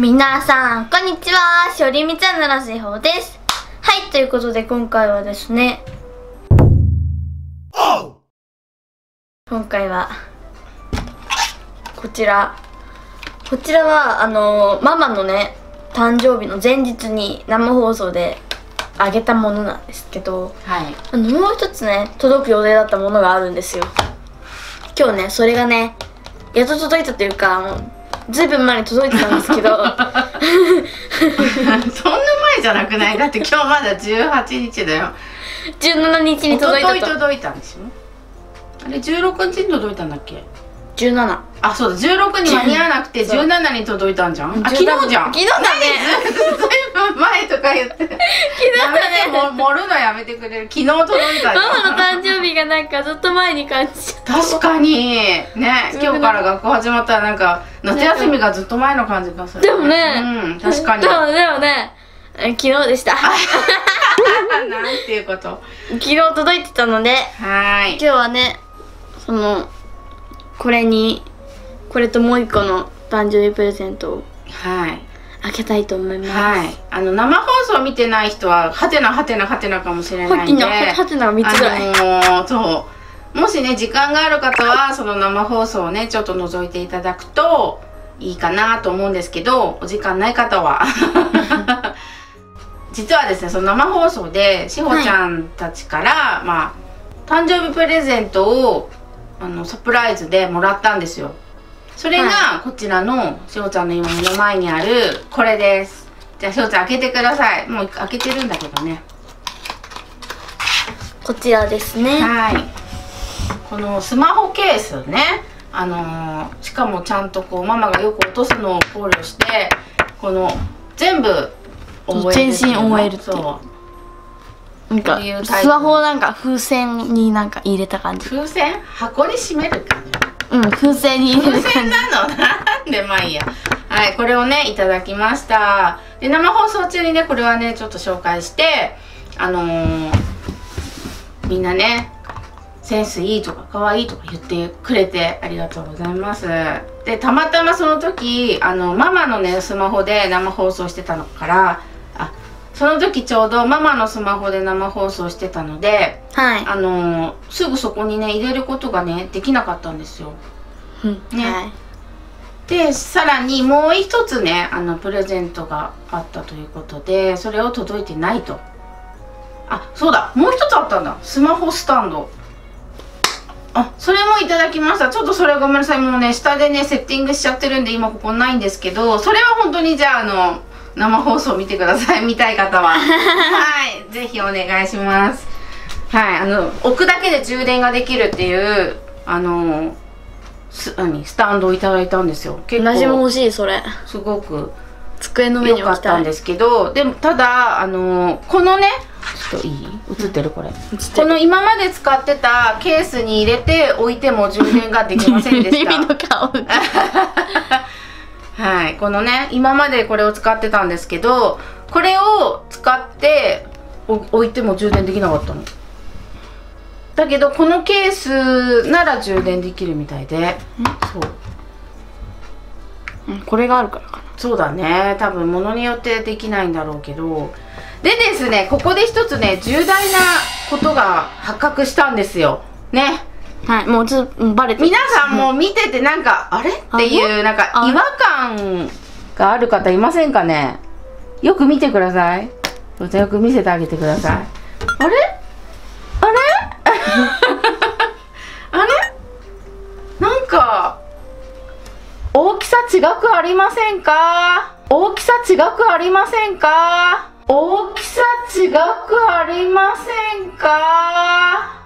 皆さん、こんにちは。しおりみちゃんならしほうです。はい、ということで今回はですね、今回は、こちら、こちらは、あの、ママのね、誕生日の前日に生放送であげたものなんですけど、はいあの、もう一つね、届く予定だったものがあるんですよ。今日ね、それがね、やっと届いたというか、もうずいぶん前に届いてたんですけど、そんな前じゃなくない？だって今日まだ18日だよ。17日に届いたと。日届いたんでしょ？あれ16日に届いたんだっけ？17。あそうだ。16に間に合わなくてそう17に届いたんじゃん？あ昨日じゃん？昨日だね。ずいぶん前とか言って昨日だね。も盛るのやめてくれる。昨日届いたじママの誕生日がなんかずっと前に感じちゃった。確かに。ね。今日から学校始まったらなんか夏休みがずっと前の感じがする。でもね。うん確かに。でもでもね、え昨日でした。なんていうこと。昨日届いてたので、はーい。今日はね、その、これに、これともう一個の誕生日プレゼントをはい。あげたいと思います。はい、あの生放送見てない人ははてなはてなはてなかもしれないんで。はてな、はてな3つぐらい。あのーそう。もしね時間がある方はその生放送をねちょっと覗いていただくといいかなと思うんですけどお時間ない方は。実はですねその生放送でしほちゃんたちから、まあ誕生日プレゼントをあのサプライズでもらったんですよ。それがはこちらのしほちゃんの今目の前にあるこれです。じゃあしほちゃん開けてください。もう開けてるんだけどね。こちらですね。はい。このスマホケースね、あのーしかもちゃんとこうママがよく落とすのを考慮して、この全部全身覚えるっていう。そう。なんかスマホをなんか風船になんか入れた感じ。風船？箱に閉める感じ？うん、風船に入れ風る感じ。船なの？なんでまあいいや。はい、これをねいただきました。で生放送中にねこれはねちょっと紹介して、あのーみんなねセンスいいとか可愛いとか言ってくれてありがとうございます。でたまたまその時あのママのねスマホで生放送してたのから、あその時ちょうどママのスマホで生放送してたので、はい。あのーすぐそこにね入れることがねできなかったんですよ。うん。ね。はい。でさらにもう一つねあのプレゼントがあったということでそれを届いてないと。あそうだ。もう一つあったんだ。スマホスタンド。あそれもいただきました。ちょっとそれごめんなさい。もうね下でねセッティングしちゃってるんで今ここないんですけどそれは本当にじゃああの生放送見てください見たい方は。はいぜひお願いします。はいあの置くだけで充電ができるっていうあのす何スタンドをいただいたんですよ。結私も構欲しい、それ。すごく机の上に置きたい。ったんですけどでもただあのこのねちょっといい？映ってるこれ。この今まで使ってたケースに入れて置いても充電ができませんでし 耳のた顔。はい。このね今までこれを使ってたんですけどこれを使ってお置いても充電できなかったの。だけどこのケースなら充電できるみたいで。そう。うんこれがあるからかな。そうだね。多分物によってできないんだろうけど。でですねここで一つね重大なことが発覚したんですよ。ねはい、もうちょっとうんバレてる。皆さんも見ててなんかあれ？っていうなんか違和感がある方いませんかね？よく見てください。じゃあよく見せてあげてください。あれ？あれ？あれ？なんか大きさ違くありませんか？大きさ違くありませんか？大きさ違くありませんか？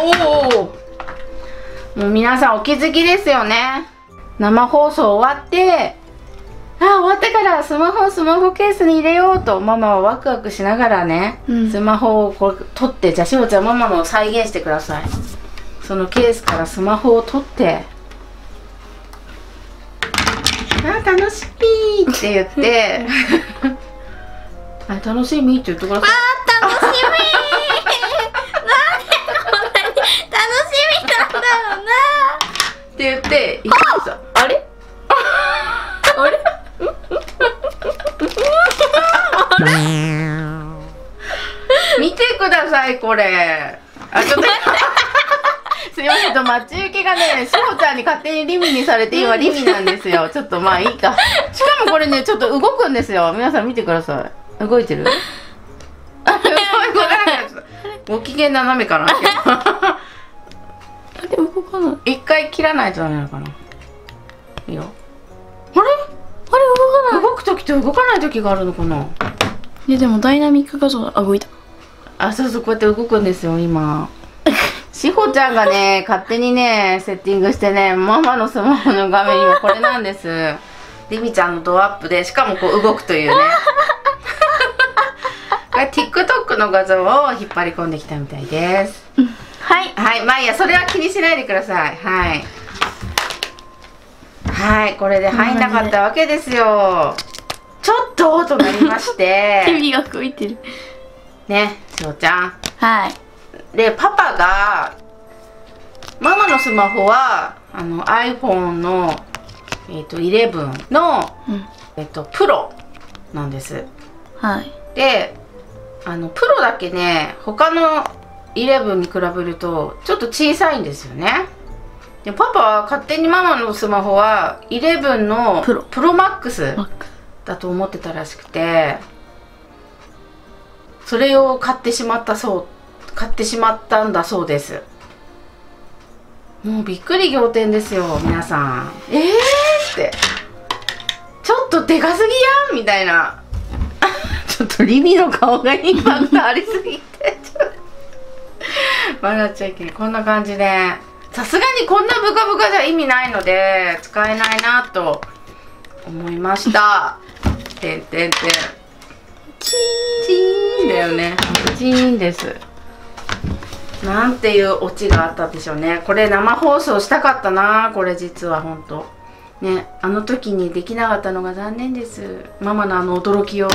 おおもう皆さんお気づきですよね。生放送終わってあ終わったからスマホをスマホケースに入れようとママはワクワクしながらね、うん。スマホをこう取ってじゃあしほちゃんママのを再現してください。そのケースからスマホを取って。あ楽しみって言って。あ楽しみって言ってくださいって言って行きました。あれ？あれ？見てくださいこれ。あちょっと。すいません待ち受けがねしほちゃんに勝手にリミにされて今リミなんですよ。ちょっとまあいいか。しかもこれねちょっと動くんですよ。皆さん見てください。動いてる？あ動いてなご機嫌斜めかな回切らないとダメなのかないいよ。あれ？あれ動かない。動く時と動かない時があるのかな。いやでもダイナミック画像あ動いた。あそうそうこうやって動くんですよ今。しほちゃんがね勝手にねセッティングしてねママのスマホの画面今これなんです。リミちゃんのドアップでしかもこう動くというね。これ TikTok の画像を引っ張り込んできたみたいですはい。はい。まあいいや。それは気にしないでください。はい。はい。これで入んなかったわけですよ。ちょっととなりまして。テレビが動いてる。ね。しほちゃん。はい。でパパがママのスマホはあの iPhone の、えー、と11の、うん。えー、とプロなんです。はい。であのプロだけね他の11に比べるとちょっと小さいんですよね。でパパは勝手にママのスマホは11のプロ。プロマックスだと思ってたらしくてそれを買ってしまったそう買ってしまったんだそうです。もうびっくり仰天ですよ皆さん。えー？って。ちょっとでかすぎやんみたいな。ちょっとリミの顔がインパクトありすぎて 笑っちゃいけない。こんな感じで。さすがにこんなブカブカじゃ意味ないので使えないなと思いました。てんてんてん。チーンだよね。チーンです。なんていうオチがあったんでしょうね。これ生放送したかったなこれ実は本当。ねあの時にできなかったのが残念です。ママのあの驚きを。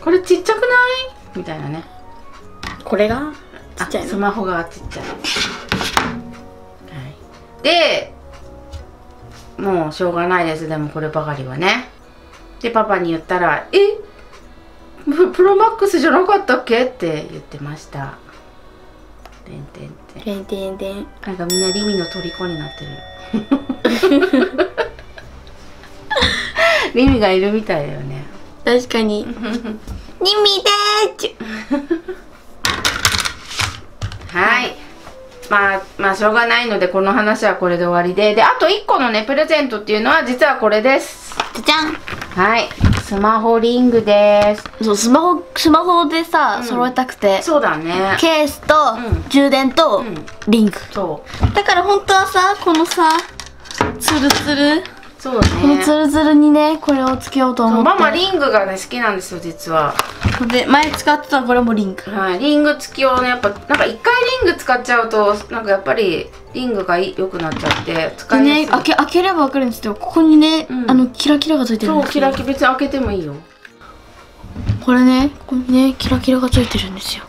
これちっちゃくない？みたいなね。これが？ちっちゃいスマホがちっちゃい、はい、でもうしょうがないです。でもこればかりはね。でパパに言ったら「え？ププロマックスじゃなかったっけ?」って言ってました。てんてんてん。てんてんなんかみんなリミの虜になってる。リミがいるみたいだよね。確かに。リミでーちはい。まあ、まあ、しょうがないので、この話はこれで終わりで。で、あと1個のね、プレゼントっていうのは、実はこれです。じゃじゃんはい。スマホリングです。そうスマホスマホでさ、うん揃えたくてそうだね。ケースと、うん充電と、うんリングそう。だから本当はさこのさツルツルそうこのね。ツルツルにねこれをつけようと思ってママリングがね、好きなんですよ、実は。で前使ってたこれもリングはい。リング付きをね、やっぱ、なんか一回リング使っちゃうと、なんかやっぱり、リングが良くなっちゃって、使でいやすい。ね開け開ければ分かるんですけどここにね、うんあのキラキラがついてるんそう、ですよキラキラ、別に開けてもいいよ。これねここにねキラキラがついてるんですよ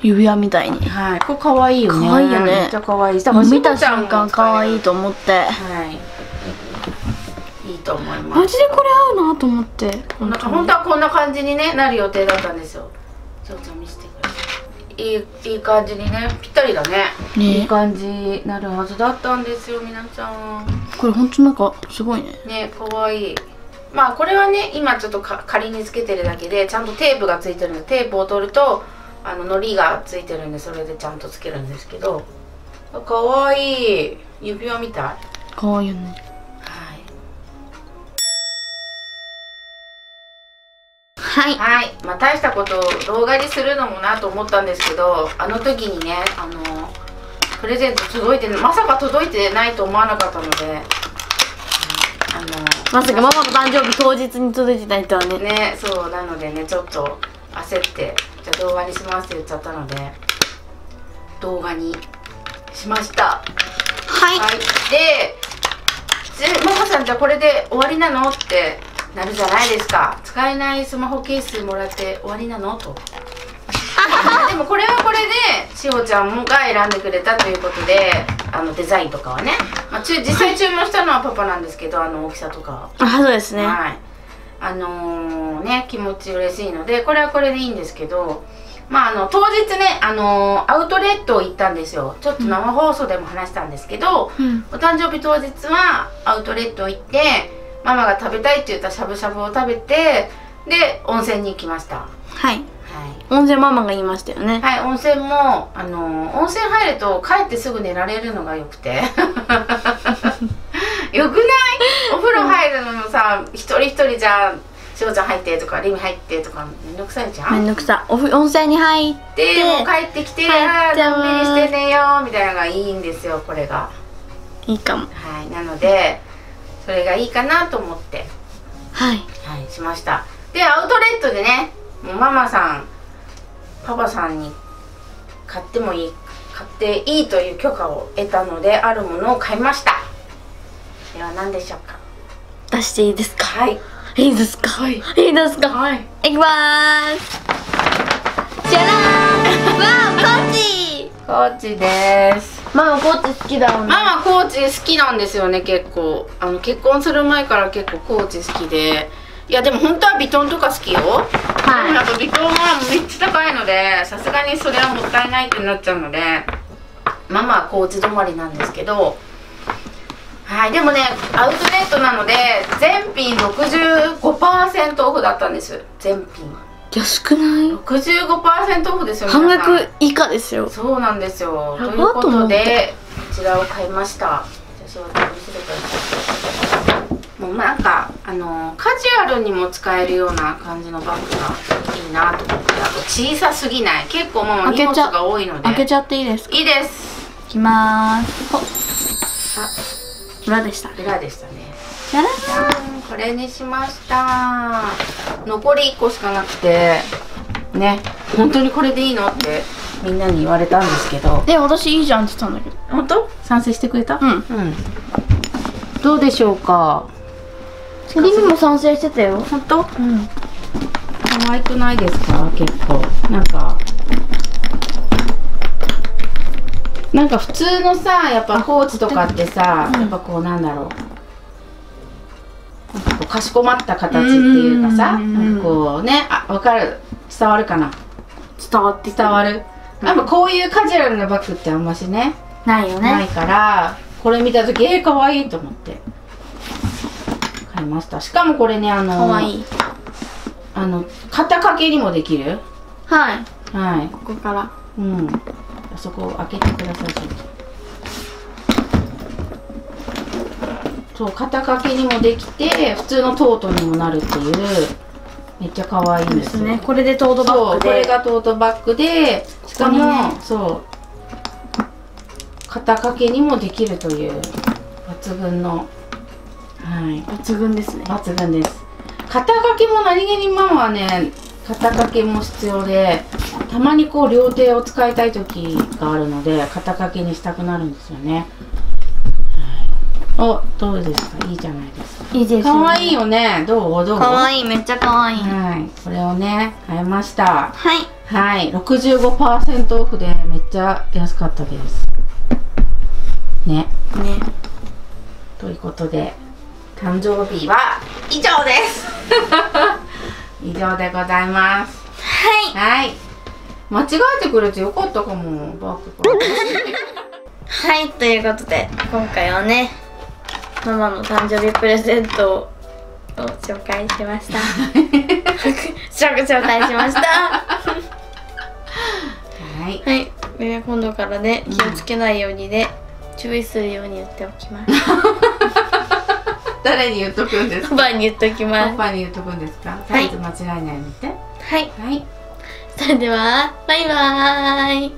指輪みたいにはい。これ可愛いよね。可愛いよねめっちゃ可愛い。見た瞬間可愛いと思ってはい。いいと思います。マジでこれ合うなと思って。なんか本当はこんな感じに、ね、なる予定だったんですよ。ちょっと見せてください。いいいい感じにねぴったりだね。ね。いい感じになるはずだったんですよ皆さん。これ本当なんかすごいね。ね可愛いまあこれはね今ちょっとか仮につけてるだけでちゃんとテープがついてるんでテープを取るとあの糊がついてるんでそれでちゃんとつけるんですけど。可愛い指輪みたい。はい可愛いよねはい。はい、まあ大したことを動画にするのもなと思ったんですけどあの時にねあのプレゼント届いてまさか届いてないと思わなかったので、うんあのまさかママの誕生日当日に届いてないとはね。ねそうなのでねちょっと焦ってじゃあ動画にしますって言っちゃったので動画にしました。はい。はい。ででママさんじゃあこれで終わりなのってなるじゃないですか。使えないスマホケースもらって終わりなの？と。でもこれはこれでしほちゃんもが選んでくれたということであのデザインとかはね、まあ、中実際注文したのはパパなんですけどあの大きさとかは。あそうですね。はい。あのーね気持ち嬉しいのでこれはこれでいいんですけどまああの当日ねあのアウトレット行ったんですよ。ちょっと生放送でも話したんですけど、うん。お誕生日当日はアウトレット行ってママが食べたいって言ったしゃぶしゃぶを食べてで温泉に行きました。ははい。い温泉ママが言いましたよね。はい、温泉もあの温泉入ると帰ってすぐ寝られるのがよくて。よくない？お風呂入るのもさ一人一人じゃあしおちゃん入ってとかリミ入ってとかめんどくさいじゃん？めんどくさおふ温泉に入ってでもう帰ってきてあーのんびりして寝ようみたいなのがいいんですよこれが。いいかも。はいなのでそれがいいかなと思って。はい。はいしました。でアウトレットでねもうママさんパパさんに買ってもいい買っていいという許可を得たのであるものを買いました。では何でしょうか。出していいですか？はい。いいですか？はい。いいですか？はい。いきまーす。じゃらーん。わあコーチコーチですママコーチ好きだもんね。ママコーチ好きなんですよね結構。あの結婚する前から結構コーチ好きで。いやでも本当はビトンとか好きよ。でもはい。やっぱビトンはめっちゃ高いのでさすがにそれはもったいないってなっちゃうので。ママはコーチ止まりなんですけど。はいでもねアウトレットなので全品65%オフだったんです。全品安くない？65%オフですよ半額以下ですよ。そうなんですよ。ということでこちらを買いました。もうなんかあのカジュアルにも使えるような感じのバッグがいいなと思って。あと小さすぎない。結構もう荷物が多いので。開けちゃっていいですか？いいです。いきまーす裏でした裏でしたねじゃらじゃーんこれにしました。残り1個しかなくて。ね本当にこれでいいのってみんなに言われたんですけど。で私いいじゃんって言ったんだけど。本当？賛成してくれた？うん。うん。どうでしょうか？リミも賛成してたよ。本当？うん。可愛くないですか？結構。なんか。なんか普通のさやっぱポーチとかってさ、うん。やっぱこうなんだろうかしこまった形っていうかさこうねあわかる。伝わるかな？伝わって伝わる。やっぱこういうカジュアルなバッグってあんましねないよないねからこれ見た時えー、かわいいと思って。買いました。しかもこれねあのかわい。いあの肩掛けにもできる。はい。はい。ここから。うん。あそこを開けてくださいそう肩掛けにもできて普通のトートにもなるっていう。めっちゃ可愛いんですよ。ね。これでトートバッグで。これがトートバッグでしかも、ね。そう。肩掛けにもできるという抜群の。はい。抜群ですね。抜群です。肩掛けも何気にママはね肩掛けも必要でたまにこう両手を使いたい時があるので肩掛けにしたくなるんですよね、はい、おどうですか？いいじゃないですか。いいですかわいいよね。どう？どう？かわいいめっちゃかわい。いはい。これをね買いました。はい。はい。65%オフでめっちゃ安かったです。ね。ね。ということで誕生日は以上です。以上でございます。はい。はい。間違えてくれてよかったかも。バッグが はいということで今回はねママの誕生日プレゼントを紹介しました。紹 紹介しました。はい。はいで今度からね気をつけないようにね、注意するように言っておきます。誰に言っとくんですパパに言っておきパます。パに言っとくんですか？はい。サイズ間違えないようにって。はい。はい。それではバイバーイ